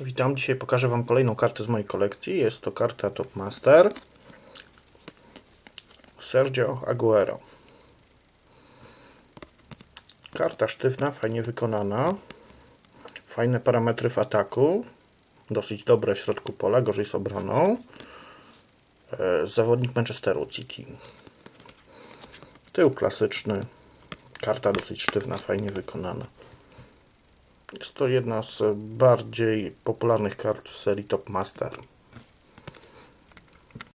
Witam, dzisiaj pokażę Wam kolejną kartę z mojej kolekcji. Jest to karta Top Master Sergio Aguero. Karta sztywna, fajnie wykonana. Fajne parametry w ataku. Dosyć dobre w środku pola, gorzej z obroną. E, Zawodnik Manchesteru City. Tył klasyczny. Karta dosyć sztywna, fajnie wykonana. Jest to jedna z bardziej popularnych kart w serii Top Master.